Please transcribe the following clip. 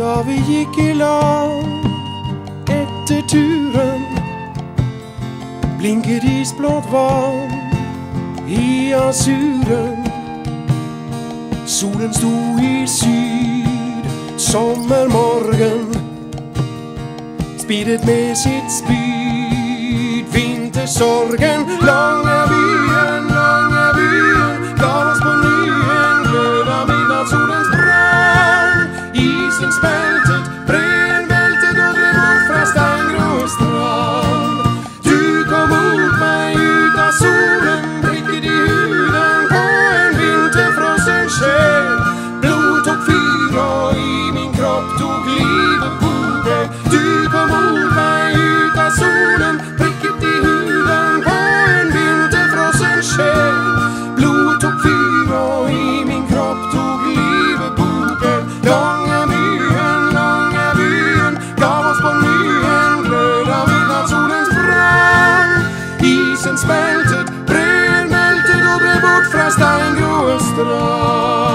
da vi gikk i land etter turen. Blinker isblått vann i asuren. Solen sto i syd sommermorgen. Spiret med sitt spyd vintersorgen. Lange Gud frälsta en grå österrad